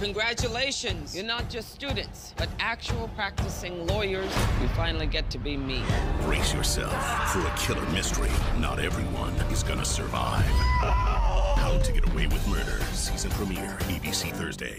Congratulations. You're not just students, but actual practicing lawyers. You finally get to be me. Brace yourself for a killer mystery. Not everyone is gonna survive. How to Get Away with Murder, season premiere, ABC Thursday.